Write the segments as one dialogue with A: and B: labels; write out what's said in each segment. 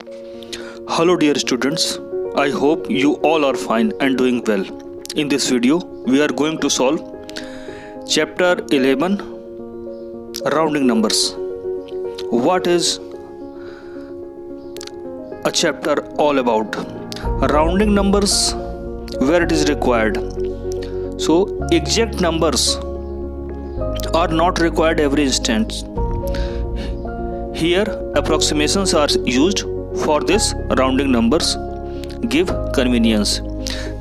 A: Hello dear students, I hope you all are fine and doing well. In this video, we are going to solve chapter 11 rounding numbers. What is a chapter all about? Rounding numbers where it is required. So exact numbers are not required every instance. Here approximations are used for this rounding numbers give convenience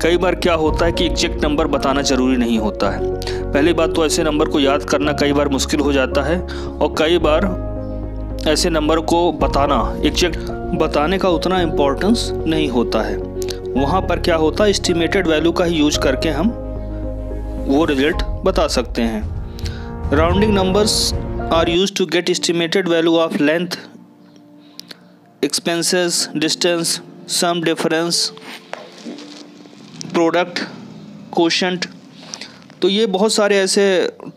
A: कई बार क्या होता है कि exact number बताना ज़रूरी नहीं होता है। पहली बात तो ऐसे नंबर को याद करना कई बार मुश्किल हो जाता है और कई बार ऐसे नंबर को बताना एग्जैक्ट बताने का उतना इम्पोर्टेंस नहीं होता है। वहाँ पर क्या होता है इस्टीमेटेड वैल्यू का ही यूज़ करके हम वो रिज़ल्ट बता सकते हैं। Rounding numbers are use to get estimated value of length expenses distance sum difference product quotient तो ये बहुत सारे ऐसे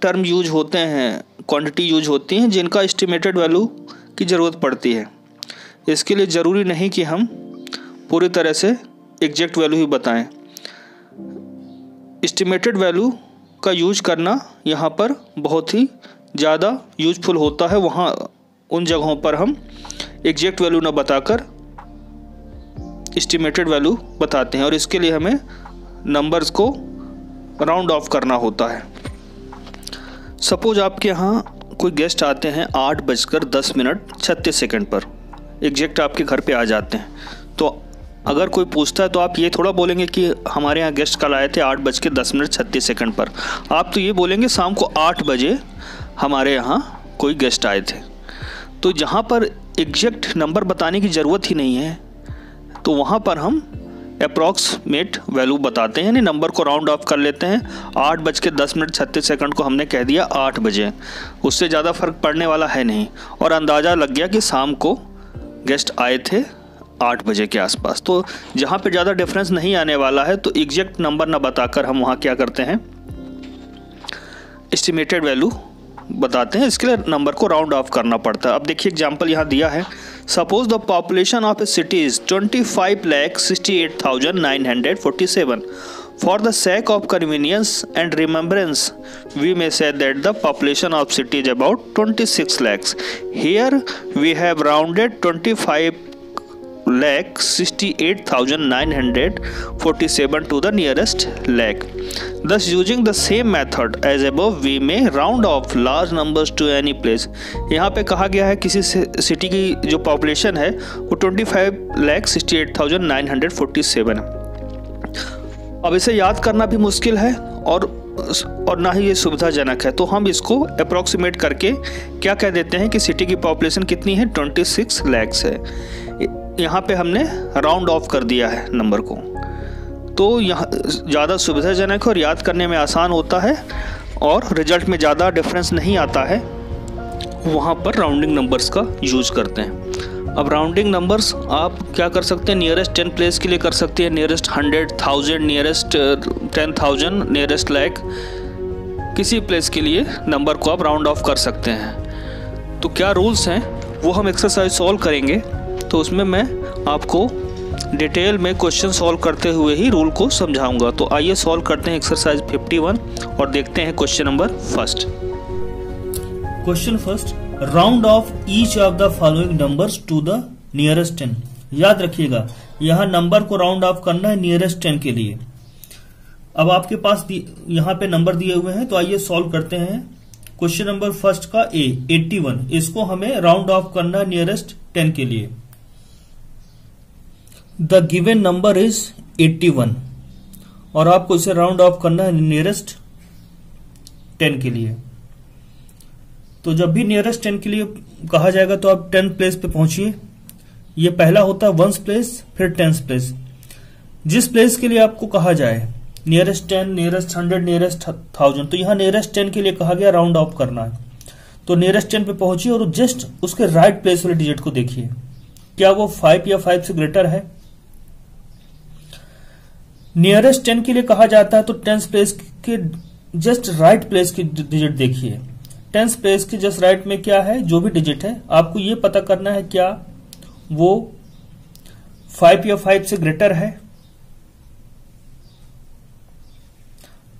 A: टर्म यूज़ होते हैं क्वांटिटी यूज़ होती हैं, जिनका एस्टिमेटेड वैल्यू की ज़रूरत पड़ती है। इसके लिए ज़रूरी नहीं कि हम पूरी तरह से एग्जैक्ट वैल्यू ही बताएँ। एस्टिमेटेड वैल्यू का यूज़ करना यहाँ पर बहुत ही ज़्यादा यूजफुल होता है। वहाँ उन जगहों पर हम एग्जैक्ट वैल्यू ना बताकर इस्टीमेटेड वैल्यू बताते हैं और इसके लिए हमें नंबर्स को राउंड ऑफ़ करना होता है। सपोज़ आपके यहाँ कोई गेस्ट आते हैं आठ बजकर दस मिनट छत्तीस सेकंड पर। एग्जैक्ट आपके घर पे आ जाते हैं। तो अगर कोई पूछता है तो आप ये थोड़ा बोलेंगे कि हमारे यहाँ गेस्ट कल आए थे आठ बज के दस मिनट छत्तीस सेकंड पर। आप तो ये बोलेंगे शाम को आठ बजे हमारे यहाँ कोई गेस्ट आए थे। तो जहाँ पर एग्जैक्ट नंबर बताने की ज़रूरत ही नहीं है। तो वहाँ पर हम अप्रॉक्समेट वैल्यू बताते हैं, यानी नंबर को राउंड ऑफ़ कर लेते हैं। आठ बज के दस मिनट छत्तीस सेकंड को हमने कह दिया आठ बजे। उससे ज़्यादा फ़र्क पड़ने वाला है नहीं। और अंदाज़ा लग गया कि शाम को गेस्ट आए थे आठ बजे के आसपास। तो जहाँ पे ज़्यादा डिफरेंस नहीं आने वाला है तो एग्जैक्ट नंबर ना बताकर हम वहाँ क्या करते हैं? एस्टिमेटेड वैल्यू बताते हैं, इसके लिए नंबर को राउंड ऑफ़ करना पड़ता है। अब देखिए एग्ज़ाम्पल यहाँ दिया है। Suppose the population of a city is twenty five lakh sixty eight thousand nine hundred forty seven for the sake of convenience and remembrance we may say that the population of city is about twenty six lakhs here we have rounded twenty five lakh 68,947 to the nearest lakh. Thus, using the same method as above, we may round off large numbers to any place. यहाँ पे कहा गया है किसी city की जो population है वो 25 lakh sixty eight thousand nine hundred forty seven है अब इसे याद करना भी मुश्किल है और और ना ही ये सुविधाजनक है तो हम इसको अप्रॉक्सीमेट करके क्या कह देते हैं कि सिटी की पॉपुलेशन कितनी है 26 लैक्स है यहाँ पे हमने राउंड ऑफ़ कर दिया है नंबर को। तो यहाँ, ज़्यादा सुविधाजनक और याद करने में आसान होता है और रिज़ल्ट में ज़्यादा डिफरेंस नहीं आता है, वहाँ पर राउंडिंग नंबर्स का यूज़ करते हैं। अब राउंडिंग नंबर्स आप क्या कर सकते हैं? नियरेस्ट टेन प्लेस के लिए कर सकते हैं। Nearest hundred thousand nearest ten thousand nearest lakh किसी प्लेस के लिए नंबर को आप राउंड ऑफ़ कर सकते हैं। तो क्या रूल्स हैं? वो हम एक्सरसाइज सॉल्व करेंगे। तो उसमें मैं आपको डिटेल में क्वेश्चन सॉल्व करते हुए ही रूल को समझाऊँगा। तो आइए सॉल्व करते हैं एक्सरसाइज 51 और देखते हैं question number first.
B: Question first round off each of the following numbers to the nearest ten याद रखिएगा, यहाँ नंबर को राउंड ऑफ़ करना है नियरेस्ट टेन के लिए। अब आपके पास यहाँ पे नंबर दिए हुए हैं तो आइए सॉल्व करते हैं। क्वेश्चन नंबर फ़र्स्ट का ए 81 इसको हमें राउंड ऑफ़ करना है नियरेस्ट टेन के लिए। द गिवन नंबर इज़ 81 और आपको इसे राउंड ऑफ़ करना है नियरेस्ट 10 के लिए। तो जब भी नियरेस्ट 10 के लिए कहा जाएगा तो आप 10 प्लेस पे पहुंचिए। ये पहला होता है वंस प्लेस फिर टेंस प्लेस जिस प्लेस के लिए आपको कहा जाए nearest ten nearest hundred nearest thousand तो यहाँ नियरेस्ट टेन के लिए कहा गया राउंड ऑफ़ करना है। तो नियरेस्ट टेन पे पहुंचिए और जस्ट उसके राइट प्लेस वाले डिजिट को देखिए। क्या वो फाइव या फाइव से ग्रेटर है? नियरेस्ट टेन के लिए कहा जाता है तो टेंस प्लेस के जस्ट राइट प्लेस की डिजिट देखिए। टेंस प्लेस के जस्ट राइट में क्या है? जो भी डिजिट है, आपको ये पता करना है क्या वो फाइव या फाइव से ग्रेटर है।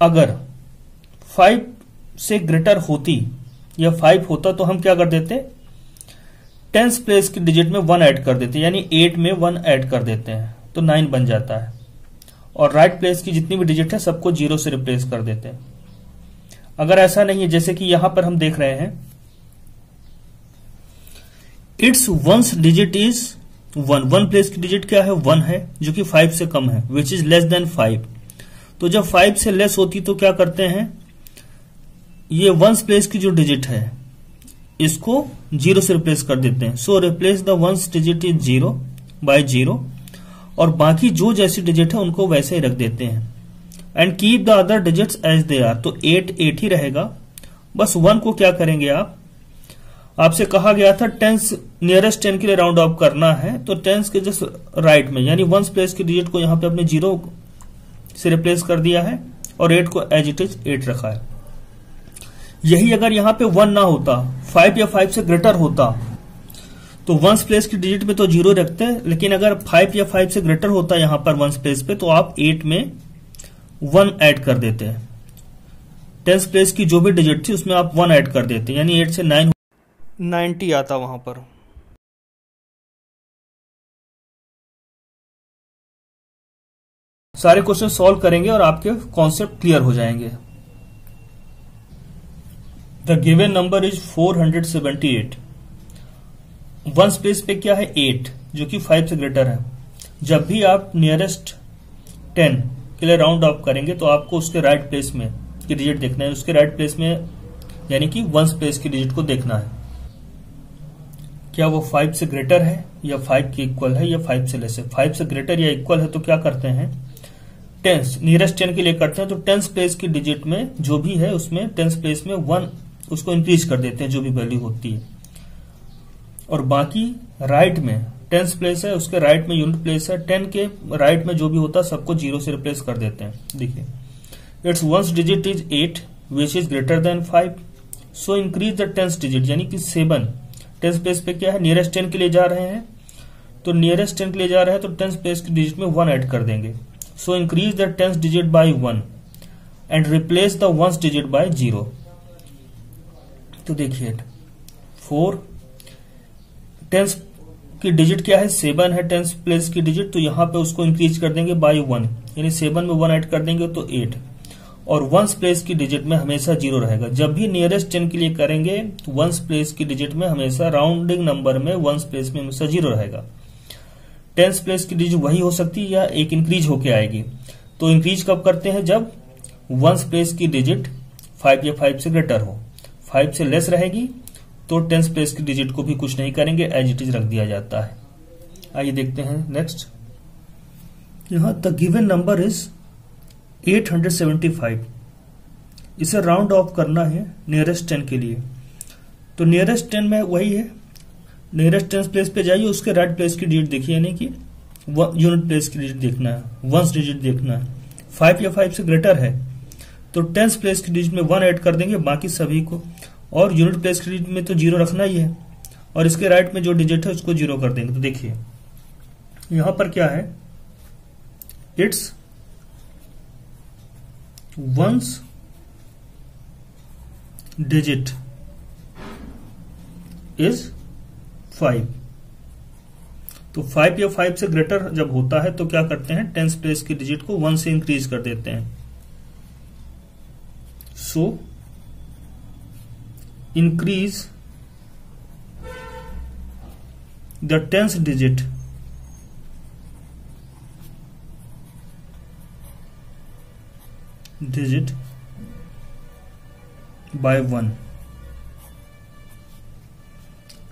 B: अगर फाइव से ग्रेटर होती या फाइव होता तो हम क्या कर देते? टेंस प्लेस की डिजिट में वन ऐड कर देते, यानी एट में वन ऐड कर देते हैं तो नाइन बन जाता है। और राइट प्लेस की जितनी भी डिजिट है, सबको ज़ीरो से रिप्लेस कर देते हैं। अगर ऐसा नहीं है, जैसे कि यहाँ पर हम देख रहे हैं it's ones digit is one one place की डिजिट क्या है? वन है, जो कि फाइव से कम है which is less than five तो जब फाइव से लेस होती तो क्या करते हैं? ये वंस प्लेस की जो डिजिट है, इसको ज़ीरो से रिप्लेस कर देते हैं। So replace the ones digit is zero by zero और बाकी जो जैसी डिजिट है, उनको वैसे ही रख देते हैं। And keep the other digits as they are तो एट एट ही रहेगा। बस वन को क्या करेंगे आप? आपसे कहा गया था टेंस नियरेस्ट टेन के लिए राउंड ऑफ़ करना है। तो टेंस के जस्ट राइट में, यानी वंस प्लेस की डिजिट को यहाँ पे अपने ज़ीरो से रिप्लेस कर दिया है और एट को एज इट इज़ एट रखा है। यही अगर यहाँ पे वन ना होता फाइव या फाइव से ग्रेटर होता तो वंस प्लेस की डिजिट में तो ज़ीरो रखते हैं लेकिन अगर फाइव या फाइव से ग्रेटर होता है यहाँ पर वंस प्लेस पे तो आप एट में वन ऐड कर देते हैं। टेंस प्लेस की जो भी डिजिट थी उसमें आप वन ऐड कर देते हैं यानी एट से नाइन
A: नाइन्टी आता वहाँ पर।
B: सारे क्वेश्चन सॉल्व करेंगे और आपके कॉन्सेप्ट क्लियर हो जाएँगे। The given number is 478 ones space पे क्या है? एट, जो कि फाइव से ग्रेटर है। जब भी आप नियरेस्ट टेन के लिए राउंड ऑफ़ करेंगे तो आपको उसके राइट प्लेस में की डिजिट देखना है। उसके राइट प्लेस में यानी कि वन स्पेस की डिजिट को देखना है। क्या वो फाइव से ग्रेटर है, या फाइव के इक्वल है, या फाइव से लेस है? 5 से ग्रेटर या इक्वल है तो क्या करते हैं? टेंस नियरेस्ट टेन के लिए करते हैं तो टेंस प्लेस की डिजिट में जो भी है, उसमें टेंस प्लेस में वन उसको इंक्रीज कर देते हैं, जो भी वैल्यू होती है। और बाकी राइट में टेंस प्लेस है, उसके राइट में यूनिट प्लेस है टेन के राइट में जो भी होता है सबको ज़ीरो से रिप्लेस कर देते हैं। देखिए it's ones digit is eight which is greater than five so increase the tens digit यानी कि सेवन टेंस प्लेस पे क्या है? नियरेस्ट टेन के लिए जा रहे हैं। तो नियरेस्ट टेन के लिए जा रहे हैं तो टेंस प्लेस की डिजिट में वन ऐड कर देंगे। So increase the tens digit by one and replace the ones digit by zero तो देखिए फोर टेंस की डिजिट क्या है? सेवन है टेंस प्लेस की डिजिट तो यहाँ पे उसको इंक्रीज कर देंगे बाय वन यानी सेवन में वन ऐड कर देंगे तो एट और वंस प्लेस की डिजिट में हमेशा ज़ीरो रहेगा। जब भी नियरेस्ट टेन के लिए करेंगे तो वंस प्लेस की डिजिट में हमेशा राउंडिंग नंबर में वंस प्लेस में हमेशा ज़ीरो रहेगा। टेंस प्लेस की डिजिट वही हो सकती है या एक इंक्रीज होके आएगी। तो इंक्रीज कब करते हैं? जब वंस प्लेस की डिजिट फाइव या फाइव से ग्रेटर हो। फाइव से लेस रहेगी तो टेंस प्लेस की डिजिट को भी कुछ नहीं करेंगे एज इट इज़ रख दिया जाता है। आइए देखते हैं नेक्स्ट यहाँ द गिवन नंबर इज़ 875 इसे राउंड ऑफ़ करना है नियरेस्ट टेन के लिए। तो नियरेस्ट टेन में वही है। नियरेस्ट टेंस प्लेस पे जाइए, उसके राइट प्लेस की डिजिट देखिए, यानी कि यूनिट प्लेस की डिजिट देखना है वंस डिजिट देखना है। फाइव या फाइव से ग्रेटर है। तो टेंस प्लेस की डिजिट में वन ऐड कर देंगे, बाकी सभी को और यूनिट प्लेस की डिजिट में तो ज़ीरो रखना ही है। और इसके राइट में जो डिजिट है, उसको ज़ीरो कर देंगे। तो देखिए, यहाँ पर क्या है? It's ones digit is five तो फाइव या फाइव से ग्रेटर जब होता है तो क्या करते हैं? टेंस प्लेस की डिजिट को वन से इंक्रीज कर देते हैं। So so increase the tens digit. Digit by 1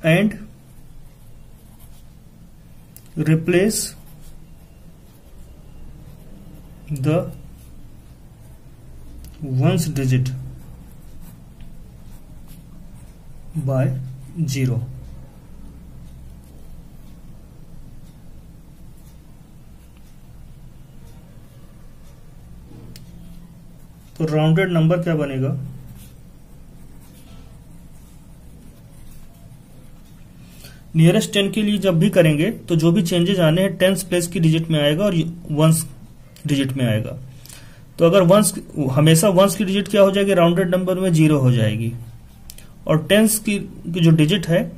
B: and replace the ones digit by zero तो राउंडेड नंबर क्या बनेगा? नियरेस्ट टेन के लिए जब भी करेंगे तो जो भी चेंजेस आने हैं टेंस प्लेस की डिजिट में आएगा और वंस डिजिट में आएगा। तो अगर वंस हमेशा वंस की डिजिट क्या हो जाएगी? राउंडेड नंबर में ज़ीरो हो जाएगी। और टेंस की, जो डिजिट है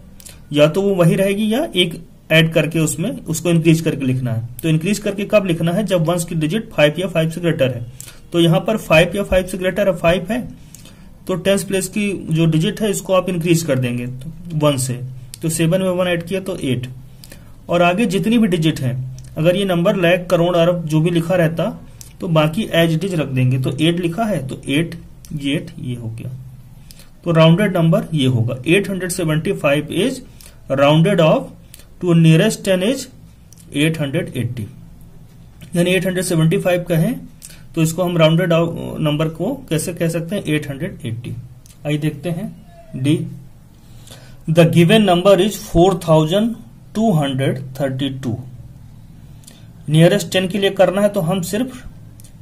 B: या तो वो वही रहेगी या एक ऐड करके उसमें उसको इंक्रीज करके लिखना है। तो इंक्रीज करके कब लिखना है? जब वंस की डिजिट फाइव या फाइव से ग्रेटर है। तो यहाँ पर फाइव या फाइव से ग्रेटर है फाइव है तो टेंस प्लेस की जो डिजिट है इसको आप इंक्रीज कर देंगे तो वन से। तो सेवन में वन ऐड किया तो एट और आगे जितनी भी डिजिट है अगर ये नंबर लैख करोड़ अरब जो भी लिखा रहता तो बाकी एज इट इज़ रख देंगे। तो एट लिखा है तो एट ये एट ये हो गया। तो राउंडेड नंबर ये होगा। 875 is rounded off to nearest ten is 880 यानी 875 कहें तो इसको हम राउंडेड नंबर को कैसे कह सकते हैं? 880 आइए देखते हैं। The the given number is 4232 nearest ten के लिए करना है तो हम सिर्फ़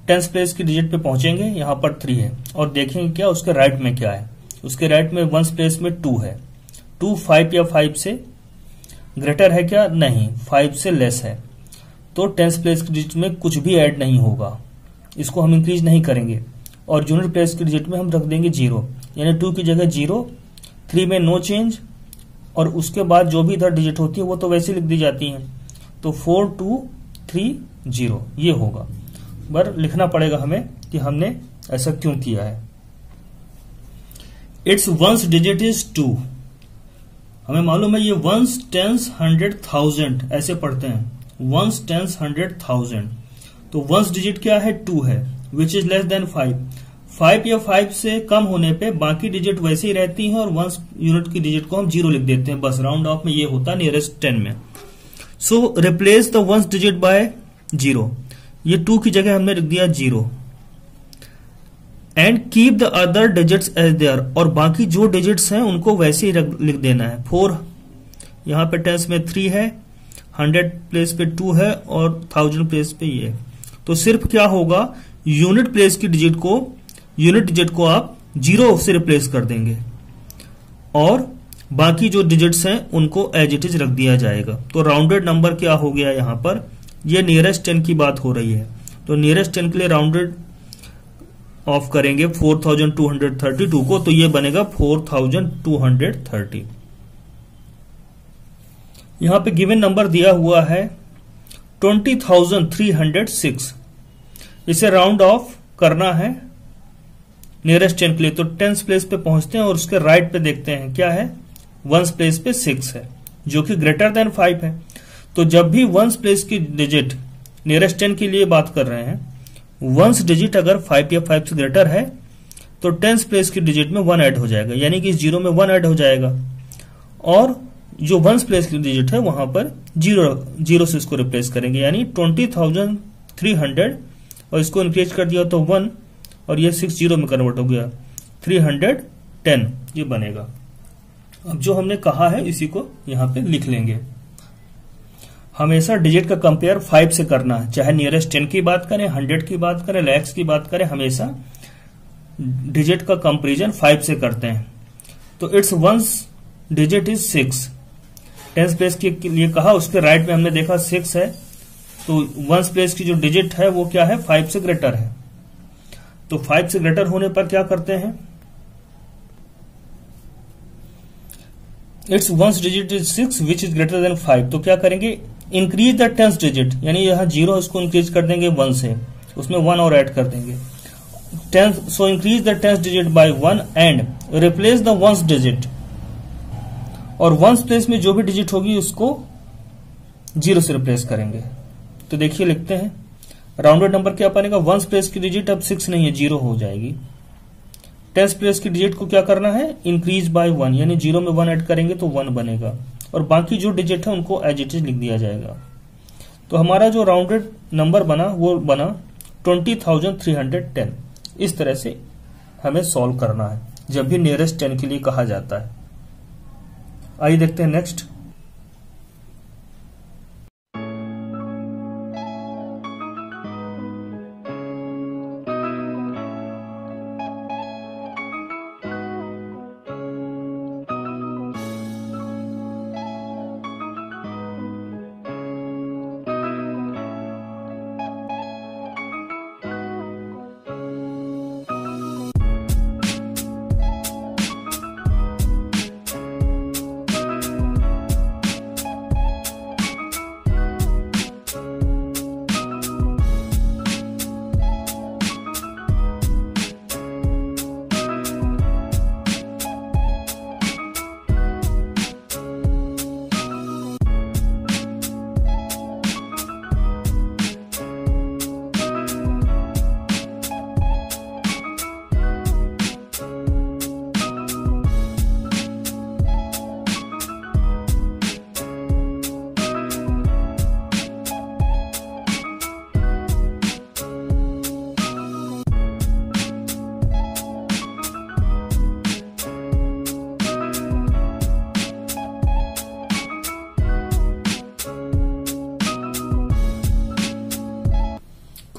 B: टेंस प्लेस की डिजिट पे पहुँचेंगे। यहाँ पर थ्री है। और देखेंगे क्या उसके राइट में क्या है। उसके राइट में वंस प्लेस में टू है। टू फाइव या फाइव से ग्रेटर है क्या? नहीं फाइव से लेस है। तो टेंस प्लेस की डिजिट में कुछ भी ऐड नहीं होगा। इसको हम इंक्रीज नहीं करेंगे। और जूनियर प्लेस की डिजिट में हम रख देंगे ज़ीरो यानी टू की जगह ज़ीरो थ्री में नो चेंज और उसके बाद जो भी इधर डिजिट होती है, वो तो वैसे लिख दी जाती है। तो फोर टू थ्री ज़ीरो ये होगा। पर लिखना पड़ेगा हमें कि हमने ऐसा क्यों किया है। It's ones digit is two हमें मालूम है ये वंस टेंस हंड्रेड थाउज़ेंड ऐसे पढ़ते हैं। वंस टेंस हंड्रेड थाउज़ेंड तो वंस डिजिट क्या है? टू है which is less than five five या फाइव से कम होने पे बाकी डिजिट वैसे ही रहती हैं और वंस यूनिट की डिजिट को हम ज़ीरो लिख देते हैं। बस राउंड ऑफ़ में ये होता है नियरेस्ट टेन में। So replace the ones digit by zero ये टू की जगह हमने लिख दिया zero and keep the other digits as there और बाकी जो डिजिट्स हैं, उनको वैसे ही लिख देना है। फोर यहाँ पे टेंस में थ्री है हंड्रेड प्लेस पे टू है और थाउज़ेंड प्लेस पे ये तो सिर्फ़ क्या होगा? यूनिट प्लेस की डिजिट को यूनिट डिजिट को आप ज़ीरो से रिप्लेस कर देंगे। और बाकी जो डिजिट्स हैं, उनको एज इट इज़ रख दिया जाएगा। तो राउंडेड नंबर क्या हो गया यहाँ पर? ये नियरेस्ट टेन की बात हो रही है। तो नियरेस्ट टेन के लिए राउंडेड ऑफ़ करेंगे 4232 को तो ये बनेगा 4230 यहाँ पे गिवन नंबर दिया हुआ है 20306 इसे राउंड ऑफ़ करना है नियरेस्ट टेन के लिए तो टेंस प्लेस पे पहुँचते हैं और उसके राइट right पे देखते हैं क्या है। वंस प्लेस पे सिक्स है, जो कि ग्रेटर देन फाइव है। तो जब भी वंस प्लेस की डिजिट नियरेस्ट टेन के लिए बात कर रहे हैं वंस डिजिट अगर फाइव या फाइव से ग्रेटर है तो टेंस प्लेस की डिजिट में वन ऐड हो जाएगा। यानी कि ज़ीरो में वन ऐड हो जाएगा। और जो वंस प्लेस की डिजिट है, वहाँ पर ज़ीरो ज़ीरो से इसको रिप्लेस करेंगे। यानी ट्वेंटी थाउज़ेंड थ्री हंड्रेड और इसको इंक्रीज कर दिया तो वन और ये सिक्स ज़ीरो में कन्वर्ट हो गया। थ्री हंड्रेड टेन ये बनेगा। अब जो हमने कहा है, इसी को यहाँ पे लिख लेंगे। हमेशा डिजिट का कंपेयर फाइव से करना चाहे नियरेस्ट टेन की बात करें हंड्रेड की बात करें लैक्स की बात करें, हमेशा डिजिट का कंपेरिजन फाइव से करते हैं। तो it's ones digit is six tens place के लिए कहा, उसके राइट में हमने देखा सिक्स है। तो वंस प्लेस की जो डिजिट है, वो क्या है? फाइव से ग्रेटर है। तो फाइव से ग्रेटर होने पर क्या करते हैं? It's ones digit is six which is greater than five तो क्या करेंगे? इंक्रीज द टेंस डिजिट यानी यहाँ ज़ीरो इसको इंक्रीज कर देंगे वन से, उसमें वन और ऐड कर देंगे। Tens so increase the tens digit by one and replace the ones digit और वंस प्लेस में जो भी डिजिट होगी, उसको ज़ीरो से रिप्लेस करेंगे। तो देखिए, लिखते हैं। राउंडेड नंबर क्या बनेगा? वंस प्लेस की डिजिट अब सिक्स नहीं है ज़ीरो हो जाएगी। टेंस प्लेस की डिजिट को क्या करना है? इंक्रीज बाय वन यानी ज़ीरो में वन ऐड करेंगे तो वन बनेगा। और बाकी जो डिजिट है उनको एज इट इज़ लिख दिया जाएगा। तो हमारा जो राउंडेड नंबर बना, वो बना twenty thousand three hundred ten इस तरह से हमें सॉल्व करना है, जब भी नियरेस्ट टेन के लिए कहा जाता है। आइए देखते हैं next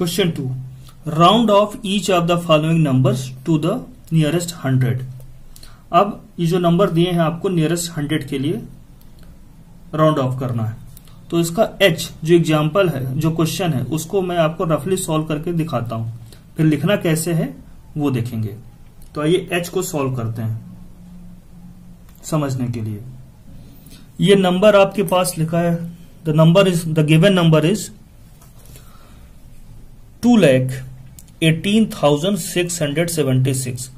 B: question to round off each of the following numbers to the nearest hundred अब ये जो नंबर दिए हैं आपको नियरेस्ट हंड्रेड के लिए राउंड ऑफ़ करना है। तो इसका एच जो एग्ज़ाम्पल है, जो क्वेश्चन है, उसको मैं आपको रफली सॉल्व करके दिखाता हूँ। फिर लिखना कैसे है, वो देखेंगे। तो आइए एच को सॉल्व करते हैं, समझने के लिए। ये नंबर आपके पास लिखा है। The number is the given number is two lakh eighteen thousand six hundred seventy six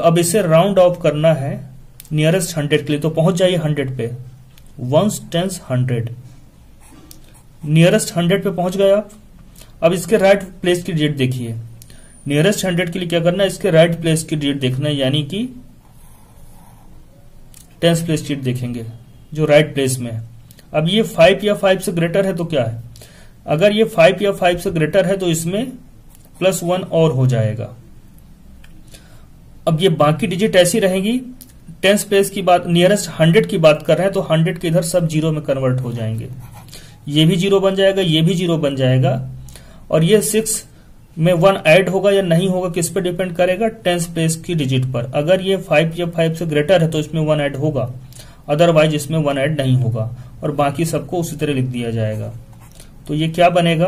B: अब इसे राउंड ऑफ़ करना है नियरेस्ट हंड्रेड के लिए। तो पहुँच जाइए हंड्रेड पे। Ones tens hundred nearest hundred पे पहुँच गए आप। अब इसके राइट प्लेस की डेट देखिए। नियरेस्ट हंड्रेड के लिए क्या करना है? इसके राइट प्लेस की डेट देखना है, यानी कि टेंस प्लेस डेट देखेंगे, जो राइट प्लेस में है। अब ये फाइव या फाइव से ग्रेटर है तो क्या है? अगर ये फाइव या फाइव से ग्रेटर है तो इसमें प्लस वन और हो जाएगा। अब ये बाकी डिजिट ऐसी रहेगी टेंस प्लेस की बात नियरेस्ट हंड्रेड की बात कर रहे हैं तो हंड्रेड के इधर सब ज़ीरो में कन्वर्ट हो जाएँगे। ये भी ज़ीरो बन जाएगा, ये भी ज़ीरो बन जाएगा, और ये सिक्स में वन ऐड होगा या नहीं होगा, किस पे डिपेंड करेगा? टेंस प्लेस की डिजिट पर। अगर ये फाइव या फाइव से ग्रेटर है तो इसमें वन ऐड होगा अदरवाइज़ इसमें वन ऐड नहीं होगा, और बाकी सबको उसी तरह लिख दिया जाएगा। तो ये क्या बनेगा?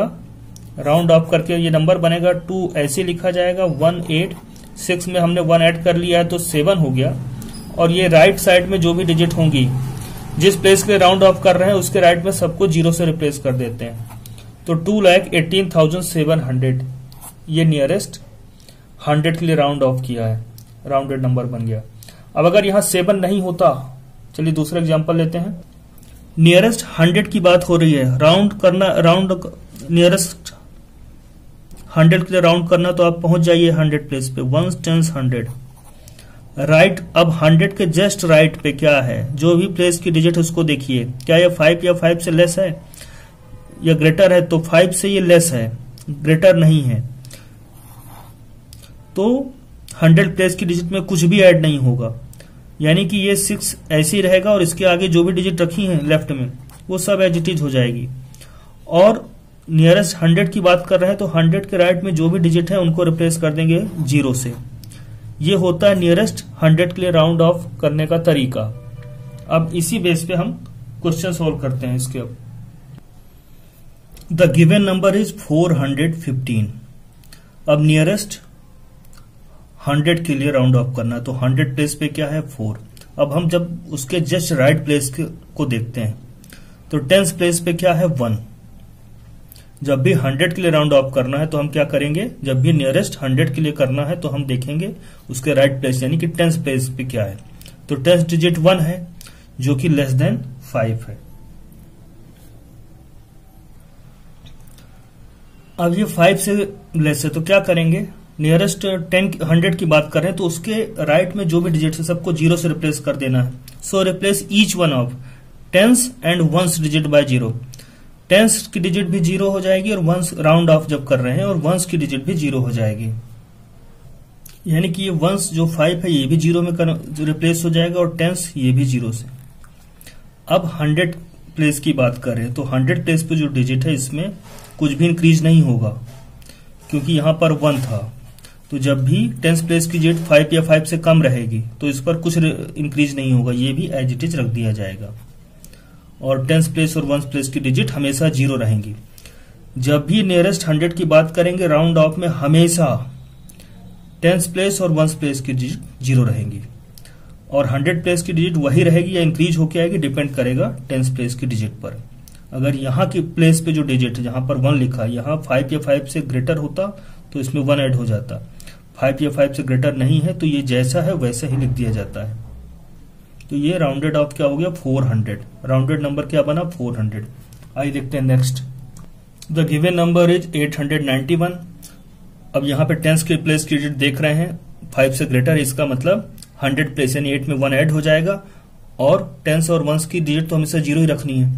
B: राउंड ऑफ़ करके ये नंबर बनेगा टू ऐसे लिखा जाएगा वन एट सिक्स में हमने वन ऐड कर लिया है तो सेवन हो गया। और ये राइट साइड में जो भी डिजिट होंगी, जिस प्लेस के राउंड ऑफ़ कर रहे हैं, उसके राइट में सबको ज़ीरो से रिप्लेस कर देते हैं। तो two lakh eighteen thousand seven hundred ये नियरेस्ट हंड्रेड के लिए राउंड ऑफ़ किया है। राउंडेड नंबर बन गया। अब अगर यहाँ सेवन नहीं होता, चलिए दूसरा एग्ज़ाम्पल लेते हैं। नियरेस्ट हंड्रेड की बात हो रही है। राउंड करना राउंड नियरेस्ट हंड्रेड के लिए राउंड करना तो आप पहुँच जाइए हंड्रेड प्लेस पे। वन टेंस हंड्रेड राइट अब हंड्रेड के जस्ट राइट पे क्या है? जो भी प्लेस की डिजिट उसको देखिए। क्या ये फाइव या फाइव से लेस है? या ग्रेटर है तो फाइव से ये लेस है। ग्रेटर नहीं है। तो हंड्रेड प्लेस की डिजिट में कुछ भी ऐड नहीं होगा। यानी कि ये सिक्स ऐसे ही रहेगा और इसके आगे जो भी डिजिट रखी है लेफ़्ट में, वो सब एजिटिज हो जाएगी। और नियरेस्ट हंड्रेड की बात कर रहे हैं तो हंड्रेड के राइट में जो भी डिजिट है, उनको रिप्लेस कर देंगे ज़ीरो से। ये होता है नियरेस्ट हंड्रेड के लिए राउंड ऑफ़ करने का तरीका। अब इसी बेस पे हम क्वेश्चन सोल्व करते हैं इसके। अब द गिवन नंबर इज़ 415 अब नियरेस्ट 100 के लिए राउंड ऑफ़ करना है। तो 100 प्लेस पे क्या है? फोर। अब हम जब उसके जस्ट राइट प्लेस को देखते हैं तो टेंस प्लेस पे क्या है? 1 जब भी 100 के लिए राउंड ऑफ़ करना है तो हम क्या करेंगे? जब भी नियरेस्ट 100 के लिए करना है तो हम देखेंगे उसके राइट प्लेस, यानी कि टेंस प्लेस पे क्या है। तो टेंस डिजिट वन है, जो कि लेस देन फाइव है। अब ये फाइव से लेस है तो क्या करेंगे? नियरेस्ट टेन हंड्रेड की बात करें तो उसके राइट में जो भी डिजिट है, सबको ज़ीरो से रिप्लेस कर देना है। So replace each one of tens and ones digit by zero tens की डिजिट भी ज़ीरो हो जाएगी और वंस राउंड ऑफ़ जब कर रहे हैं, और वंस की डिजिट भी ज़ीरो हो जाएगी। यानी कि ये वंस जो फाइव है, ये भी ज़ीरो में रिप्लेस हो जाएगा, और टेंस ये भी ज़ीरो से। अब हंड्रेड प्लेस की बात करें तो हंड्रेड प्लेस पे जो डिजिट है, इसमें कुछ भी इंक्रीज नहीं होगा, क्योंकि यहाँ पर वन था। तो जब भी टेंस प्लेस की डिजिट फाइव या फाइव से कम रहेगी तो इस पर कुछ इंक्रीज नहीं होगा, ये भी एज इट इज़ रख दिया जाएगा। और टेंस प्लेस और वंस प्लेस की डिजिट हमेशा ज़ीरो रहेंगी। जब भी नियरेस्ट हंड्रेड की बात करेंगे राउंड ऑफ़ में हमेशा टेंस प्लेस और वंस प्लेस की डिजिट ज़ीरो रहेंगी। और हंड्रेड प्लेस की डिजिट वही रहेगी या इंक्रीज होकर आएगी डिपेंड करेगा टेंस प्लेस की डिजिट पर। अगर यहाँ की प्लेस पे जो डिजिट जहाँ पर वन लिखा, यहाँ फाइव या फाइव से ग्रेटर होता तो इसमें वन ऐड हो जाता। फाइव या फाइव से ग्रेटर नहीं है तो ये जैसा है, वैसा ही लिख दिया जाता है। तो ये राउंडेड ऑफ़ क्या हो गया? 400 राउंडेड नंबर क्या बना? 400 आइए देखते हैं next the given number is 891 अब यहाँ पे टेंस के प्लेस की देख रहे हैं। फाइव से ग्रेटर इसका मतलब 100 प्लेस यानी एट में वन ऐड हो जाएगा। और टेंस और वंस की डिजिट तो हमेशा ज़ीरो ही रखनी है।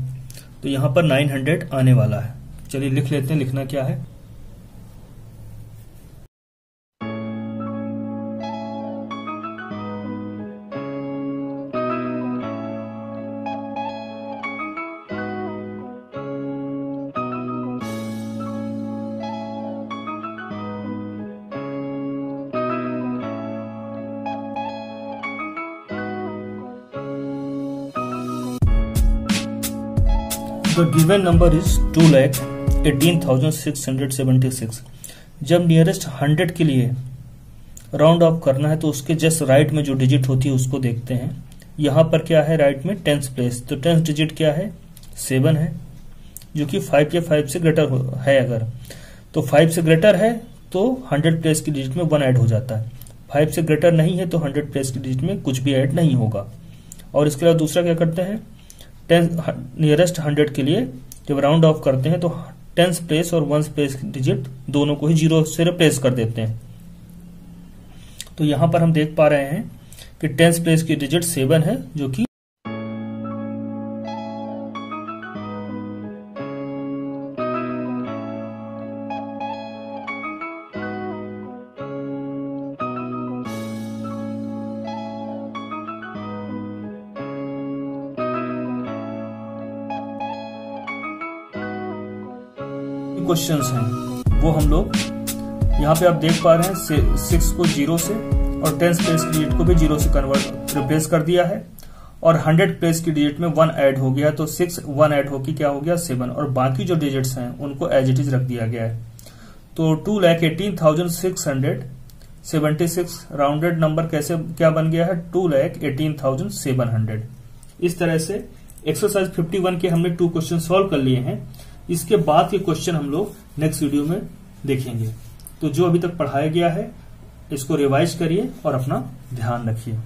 B: तो यहाँ पर 900 आने वाला है। चलिए लिख लेते हैं, लिखना क्या है? The given number is two lakh eighteen thousand six hundred seventy six जब नियरेस्ट हंड्रेड के लिए राउंड ऑफ़ करना है तो उसके जस्ट राइट में जो डिजिट होती है, उसको देखते हैं। यहाँ पर क्या है राइट में टेंथ प्लेस तो टेंथ डिजिट क्या है? सेवन है, जो कि फाइव या फाइव से ग्रेटर है अगर। तो फाइव से ग्रेटर है तो हंड्रेड प्लेस की डिजिट में वन ऐड हो जाता है। फाइव से ग्रेटर नहीं है तो हंड्रेड प्लेस की डिजिट में कुछ भी ऐड नहीं होगा। और इसके अलावा दूसरा क्या करते हैं? टेंथ नियरेस्ट हंड्रेड के लिए जब राउंड ऑफ़ करते हैं तो टेंथ प्लेस और वंस प्लेस डिजिट दोनों को ही ज़ीरो से रिप्लेस कर देते हैं। तो यहाँ पर हम देख पा रहे हैं कि टेंस प्लेस की डिजिट सेवन है, जो कि क्वेश्चंस हैं। वो हम लोग यहाँ पे आप देख पा रहे हैं सिक्स को ज़ीरो से और टेंथ प्लेस की डिजिट को भी ज़ीरो से कन्वर्ट रिप्लेस कर दिया है। और हंड्रेड प्लेस की डिजिट में वन ऐड हो गया तो सिक्स वन ऐड होकर क्या हो गया? सेवन और बाकी जो डिजिट्स हैं, उनको एज इट इज़ रख दिया गया है। तो two lakh eighteen thousand six hundred seventy six rounded number कैसे, क्या बन गया है? Two lakh eighteen thousand seven hundred इस तरह से एक्सरसाइज फिफ्टी वन के हमने टू क्वेश्चन सॉल्व कर लिए हैं। इसके बाद के क्वेश्चन हम लोग नेक्स्ट वीडियो में देखेंगे। तो जो अभी तक पढ़ाया गया है, इसको रिवाइज करिए और अपना ध्यान रखिए।